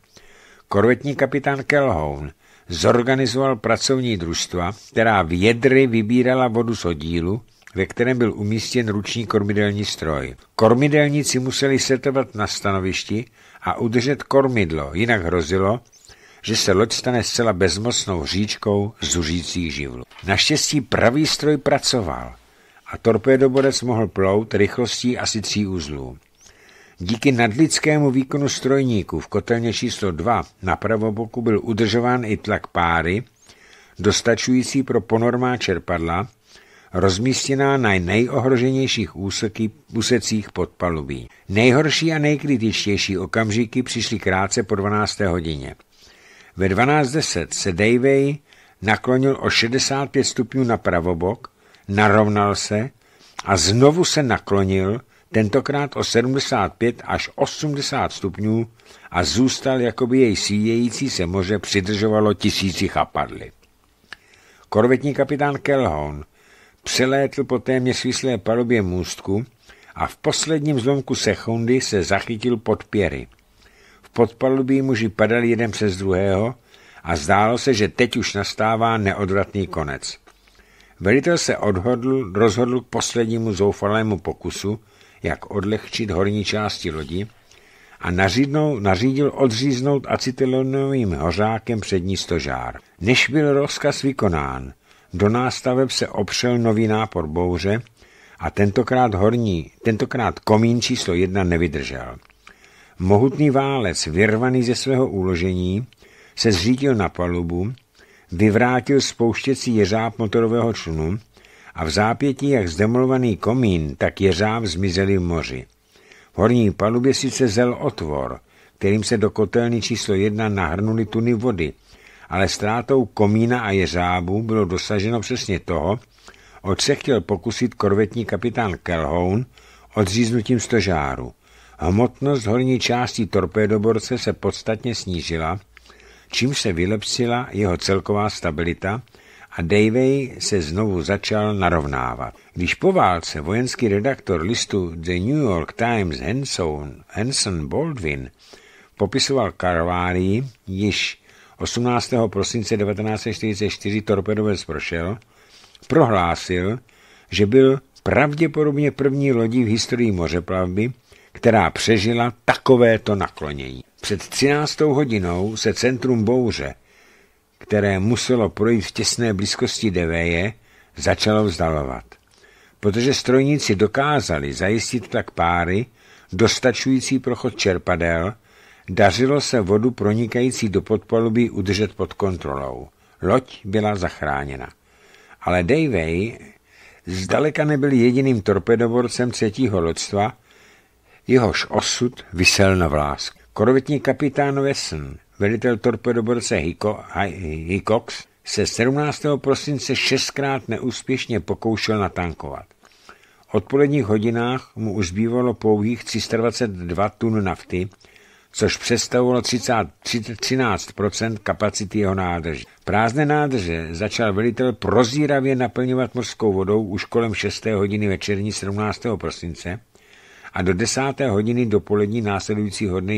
Korvetní kapitán Kelhoun zorganizoval pracovní družstva, která v jedry vybírala vodu z oddílu, ve kterém byl umístěn ruční kormidelní stroj. Kormidelníci museli setovat na stanovišti a udržet kormidlo, jinak hrozilo, že se loď stane zcela bezmocnou hříčkou zuřících živlů. Naštěstí pravý stroj pracoval a torpédoborec mohl plout rychlostí asi tří uzlů. Díky nadlidskému výkonu strojníků v kotelně číslo 2 na pravoboku byl udržován i tlak páry, dostačující pro ponormá čerpadla, rozmístěná na nejohroženějších úseky, úsecích podpalubí. Nejhorší a nejkritičtější okamžiky přišly krátce po 12. hodině. Ve 12.10 se Davey naklonil o 65 stupňů na pravobok, narovnal se a znovu se naklonil, tentokrát o 75 až 80 stupňů a zůstal, jako by jej síjející se moře přidržovalo tisíci chapadly. Korvetní kapitán Kelhoun přelétl po téměř svislé palubě můstku a v posledním zlomku sekundy se zachytil pod pěry. Podpalubí muži padali jeden přes druhého a zdálo se, že teď už nastává neodvratný konec. Velitel se odhodl, rozhodl k poslednímu zoufalému pokusu, jak odlehčit horní části lodi a nařídnou, nařídil odříznout acetylonovým hořákem přední stožár. Než byl rozkaz vykonán, do nástaveb se opřel nový nápor bouře a tentokrát horní, tentokrát komín číslo jedna nevydržel. Mohutný válec, vyrvaný ze svého úložení, se zřítil na palubu, vyvrátil spouštěcí jeřáb motorového člunu a v zápětí jak zdemolovaný komín, tak jeřáb zmizeli v moři. V horní palubě sice zel otvor, kterým se do kotelny číslo jedna nahrnuli tuny vody, ale ztrátou komína a jeřábu bylo dosaženo přesně toho, o se chtěl pokusit korvetní kapitán Kelhoun odříznutím stožáru. Hmotnost horní části torpédoborce se podstatně snížila, čím se vylepšila jeho celková stabilita a Davey se znovu začal narovnávat. Když po válce vojenský redaktor listu The New York Times Henson, Henson Baldwin popisoval Karvárii, již 18. prosince 1944 torpedovec prošel, prohlásil, že byl pravděpodobně první lodí v historii mořeplavby, která přežila takovéto naklonění. Před 13. hodinou se centrum bouře, které muselo projít v těsné blízkosti Deveje, začalo vzdalovat. Protože strojníci dokázali zajistit tak páry, dostačující prochod čerpadel, dařilo se vodu pronikající do podpalubí udržet pod kontrolou. Loď byla zachráněna. Ale Davey zdaleka nebyl jediným torpedoborcem třetího loďstva, jehož osud vysel na vlásk. Korvetní kapitán Wesson, velitel torpedoborce Hickox, se 17. prosince šestkrát neúspěšně pokoušel natankovat. V odpoledních hodinách mu už zbývalo pouhých 322 tun nafty, což představovalo 30, 13% kapacity jeho nádrže. Prázdné nádrže začal velitel prozíravě naplňovat mořskou vodou už kolem 6. hodiny večerní 17. prosince a do 10. hodiny dopolední následujícího dne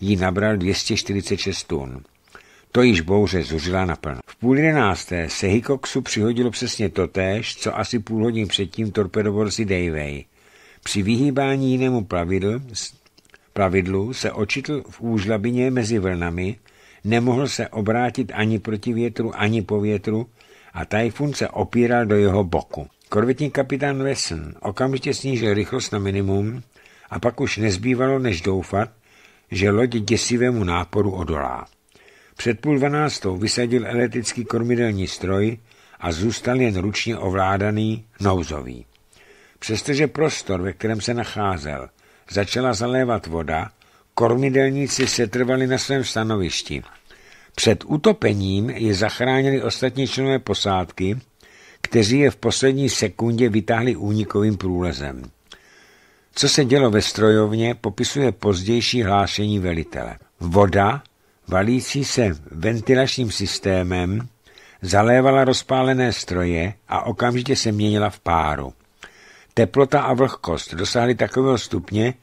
jí nabral 246 tun. To již bouře zuřila naplno. V půl jedenácté se Hickoxu přihodilo přesně totéž, co asi půl hodin předtím torpedoborci Davey. Při vyhýbání jinému plavidl, plavidlu se očitl v úžlabině mezi vlnami, nemohl se obrátit ani proti větru, ani po větru a tajfun se opíral do jeho boku. Korvetní kapitán Wesson okamžitě snížil rychlost na minimum a pak už nezbývalo než doufat, že loď děsivému náporu odolá. Před půl dvanáctou vysadil elektrický kormidelní stroj a zůstal jen ručně ovládaný nouzový. Přestože prostor, ve kterém se nacházel, začala zalévat voda, kormidelníci se trvali na svém stanovišti. Před utopením je zachránili ostatní členové posádky, kteří je v poslední sekundě vytáhli únikovým průlezem. Co se dělo ve strojovně, popisuje pozdější hlášení velitele. Voda, valící se ventilačním systémem, zalévala rozpálené stroje a okamžitě se měnila v páru. Teplota a vlhkost dosáhly takového stupně,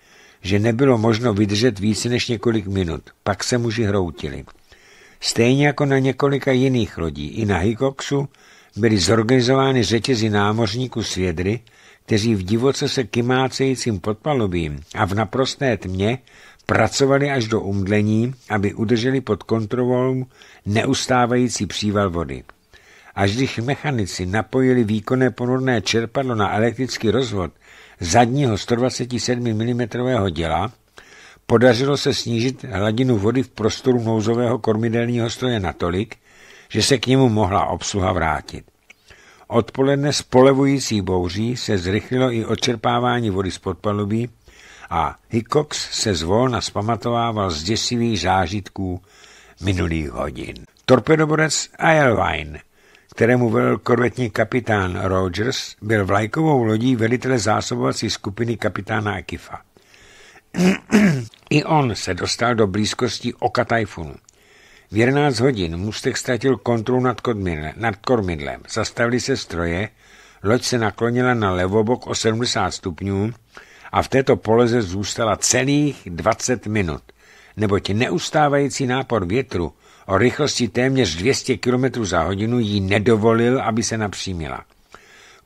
že nebylo možno vydržet více než několik minut. Pak se muži hroutili. Stejně jako na několika jiných lodí, i na Hikoxu byly zorganizovány řetězy námořníků s vědry, kteří v divoce se kymácejícím podpalubím a v naprosté tmě pracovali až do umdlení, aby udrželi pod kontrolou neustávající příval vody. Až když mechanici napojili výkonné ponurné čerpadlo na elektrický rozvod zadního 127 mm děla, podařilo se snížit hladinu vody v prostoru nouzového kormidelního stroje natolik, že se k němu mohla obsluha vrátit. Odpoledne s polevující bouří se zrychlilo i odčerpávání vody z podpalubí a Hickox se zvolna zpamatovával z děsivých zážitků minulých hodin. Torpedoborec Eilwein, kterému velel korvetní kapitán Rogers, byl vlajkovou lodí velitele zásobovací skupiny kapitána Akifa. I on se dostal do blízkosti oka tajfunu. V 11 hodin můstek ztratil kontrolu nad, kodmidle, nad kormidlem. Zastavili se stroje, loď se naklonila na levobok o 70 stupňů a v této poleze zůstala celých 20 minut, neboť neustávající nápor větru o rychlosti téměř 200 km za hodinu jí nedovolil, aby se napřímila.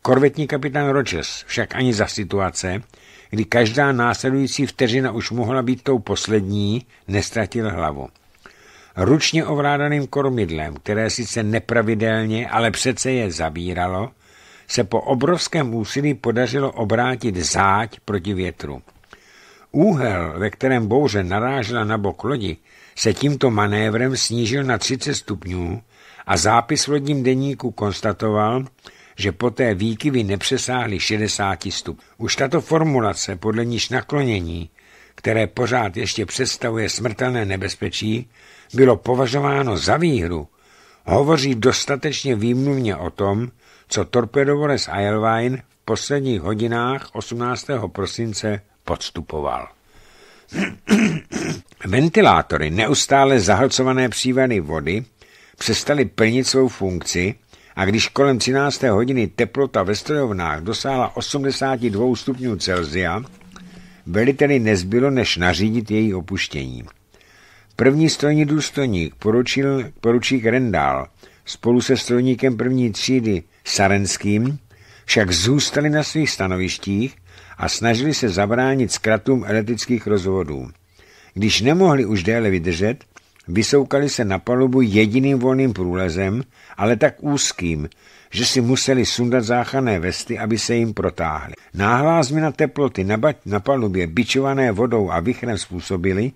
Korvetní kapitán Rogers však ani za situace, kdy každá následující vteřina už mohla být tou poslední, nestratil hlavu. Ručně ovládaným kormidlem, které sice nepravidelně, ale přece je zabíralo, se po obrovském úsilí podařilo obrátit záď proti větru. Úhel, ve kterém bouře narážela na bok lodi, se tímto manévrem snížil na 30 stupňů a zápis v lodním deníku konstatoval, že poté výkyvy nepřesáhly 60 stup. Už tato formulace, podle níž naklonění, které pořád ještě představuje smrtelné nebezpečí, bylo považováno za výhru, hovoří dostatečně výmluvně o tom, co torpedovorec Eilwein v posledních hodinách 18. prosince podstupoval. Ventilátory neustále zahlcované přívany vody přestaly plnit svou funkci a když kolem 13. hodiny teplota ve strojovnách dosáhla 82 stupňů Celsia, veliteli nezbylo, než nařídit její opuštění. První strojní důstojník, poručil, poručík Rendál, spolu se strojníkem první třídy Sarenským, však zůstali na svých stanovištích a snažili se zabránit zkratům elektrických rozvodů. Když nemohli už déle vydržet, vysoukali se na palubu jediným volným průlezem, ale tak úzkým, že si museli sundat záchranné vesty, aby se jim protáhly. Náhlá změna teploty na, na palubě, bičované vodou a vychrem způsobili,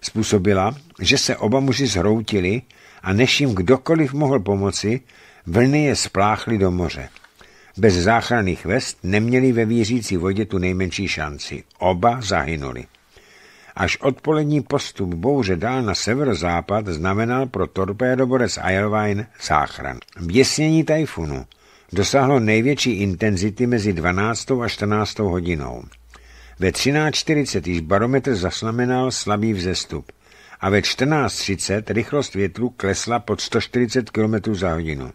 způsobila, že se oba muži zhroutili a než jim kdokoliv mohl pomoci, vlny je spláchly do moře. Bez záchranných vest neměli ve vířící vodě tu nejmenší šanci. Oba zahynuli. Až odpolední postup bouře dál na severozápad znamenal pro torpédoborec Eilwein záchran. Běsnění tajfunu dosáhlo největší intenzity mezi 12. a 14. hodinou. Ve 13.40 již barometr zaznamenal slabý vzestup a ve 14.30 rychlost větru klesla pod 140 km za hodinu.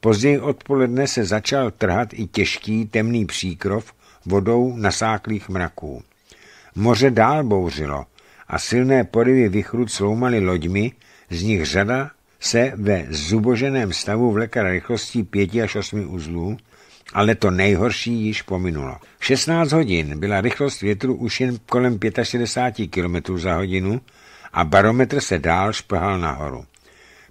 Později odpoledne se začal trhat i těžký temný příkrov vodou nasáklých mraků. Moře dál bouřilo a silné porivy vychru cloumaly loďmi, z nich řada se ve zuboženém stavu vlekla rychlostí 5 až 8 uzlů, ale to nejhorší již pominulo. V 16 hodin byla rychlost větru už jen kolem 65 km za hodinu a barometr se dál šplhal nahoru.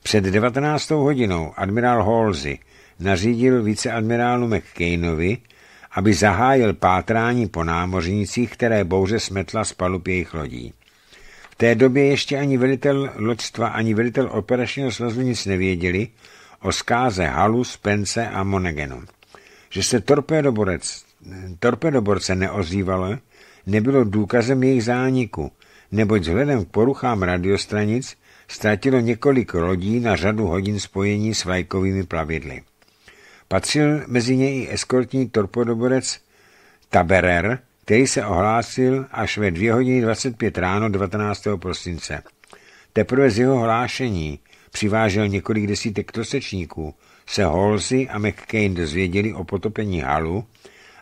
Před 19. hodinou admirál Halsey nařídil viceadmirálu McCainovi, aby zahájil pátrání po námořnících, které bouře smetla z palub jejich lodí. V té době ještě ani velitel loďstva, ani velitel operačního svazu nic nevěděli o zkáze Halu, Spence a Monagenu. Že se torpédoborec, torpédoborce neozývalo, nebylo důkazem jejich zániku, neboť vzhledem k poruchám radiostranic ztratilo několik lodí na řadu hodin spojení s vlajkovými plavidly. Patřil mezi něj i eskortní torpedoborec Taberer, který se ohlásil až ve 2 hodiny 25 ráno 19. prosince. Teprve z jeho hlášení přivážel několik desítek trosečníků, se Halsey a McCain dozvěděli o potopení halu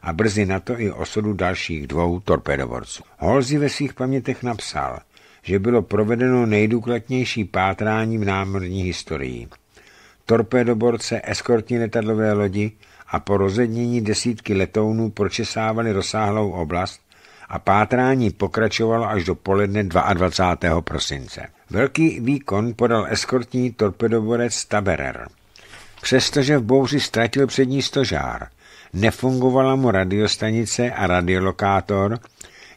a brzy na to i osudu dalších dvou torpedoborců. Holzi ve svých pamětech napsal, že bylo provedeno nejdůkladnější pátrání v námorní historii. Torpedoborce, eskortní letadlové lodi a po rozednění desítky letounů pročesávali rozsáhlou oblast a pátrání pokračovalo až do poledne 22. prosince. Velký výkon podal eskortní torpedoborec Taberer. Přestože v bouři ztratil přední stožár, nefungovala mu radiostanice a radiolokátor,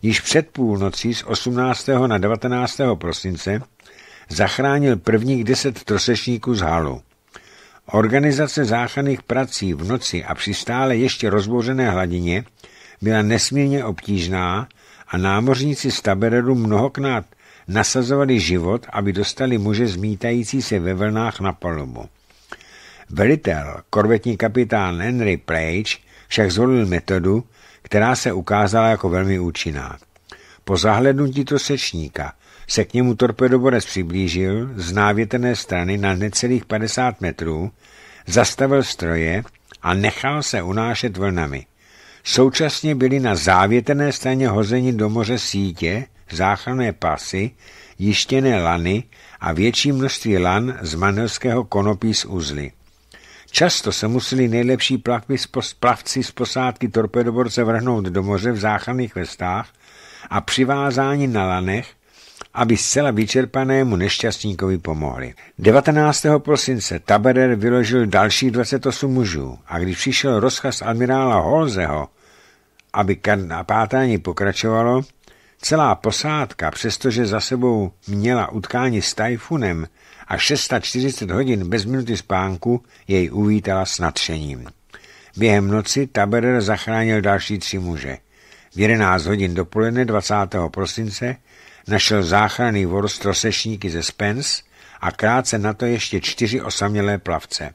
již před půlnocí z 18. na 19. prosince zachránil prvních deset trosečníků z halu. Organizace záchranných prací v noci a při stále ještě rozbouřené hladině byla nesmírně obtížná a námořníci z Tabereru mnohokrát nasazovali život, aby dostali muže zmítající se ve vlnách na palubu. Velitel, korvetní kapitán Henry Plage, však zvolil metodu, která se ukázala jako velmi účinná. Po zahlednutí sečníka se k němu torpedoborec přiblížil z návětrné strany na necelých 50 metrů, zastavil stroje a nechal se unášet vlnami. Současně byly na závětrné straně hozeni do moře sítě, záchranné pasy, jištěné lany a větší množství lan z manelského konopí z uzly. Často se museli nejlepší plavby plavci z posádky torpedoborce vrhnout do moře v záchranných vestách a přivázání na lanech, aby zcela vyčerpanému nešťastníkovi pomohli. 19. prosince Taberer vyložil dalších 28 mužů a když přišel rozkaz admirála Holzeho, aby pátrání pokračovalo, celá posádka, přestože za sebou měla utkání s tajfunem a 640 hodin bez minuty spánku, jej uvítala s nadšením. Během noci Taberer zachránil další tři muže. V 11 hodin dopoledne 20. prosince našel záchranný vor trosešníky ze Spence a krátce na to ještě čtyři osamělé plavce.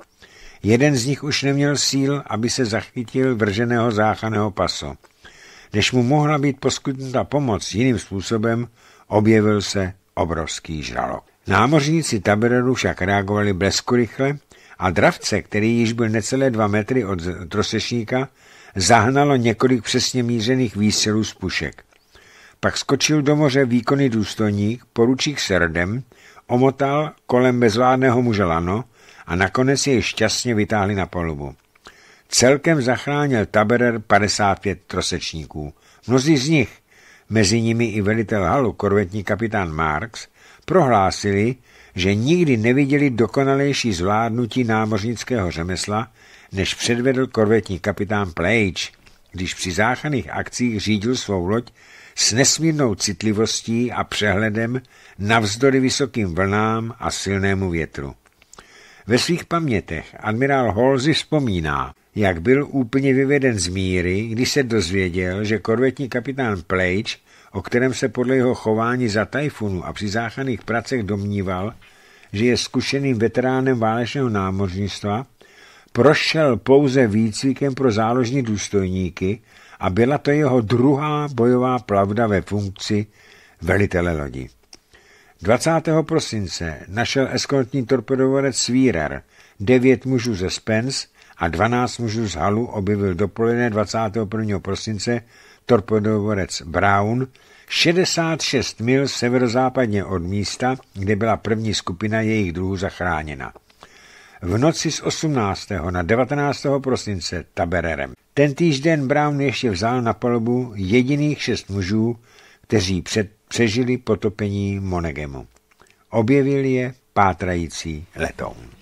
Jeden z nich už neměl síl, aby se zachytil vrženého záchranného pasu. Než mu mohla být poskytnuta pomoc jiným způsobem, objevil se obrovský žralok. Námořníci Tabereru však reagovali bleskurychle a dravce, který již byl necelé dva metry od trosešníka, zahnalo několik přesně mířených výstřelů z pušek. Pak skočil do moře výkonný důstojník, poručík Serdem, omotal kolem bezvládného muže lano a nakonec jej šťastně vytáhli na palubu. Celkem zachránil Taberer 55 trosečníků. Mnozí z nich, mezi nimi i velitel halu, korvetní kapitán Marx, prohlásili, že nikdy neviděli dokonalejší zvládnutí námořnického řemesla, než předvedl korvetní kapitán Plage, když při záchranných akcích řídil svou loď s nesmírnou citlivostí a přehledem navzdory vysokým vlnám a silnému větru. Ve svých pamětech admirál Holzy vzpomíná, jak byl úplně vyveden z míry, když se dozvěděl, že korvetní kapitán Plage, o kterém se podle jeho chování za tajfunu a při záchranných pracech domníval, že je zkušeným veteránem válečného námořnictva, prošel pouze výcvikem pro záložní důstojníky a byla to jeho druhá bojová plavda ve funkci velitele lodi. 20. prosince našel eskortní torpedovorec Svírer, devět mužů ze Spence a 12 mužů z Halu objevil dopoledne 21. prosince torpedovorec Brown 66 mil severozápadně od místa, kde byla první skupina jejich druhů zachráněna. V noci z 18. na 19. prosince Tabererem. Ten týžden Brown ještě vzal na palubu jediných šest mužů, kteří před, přežili potopení Monegemu. Objevil je pátrající letoun.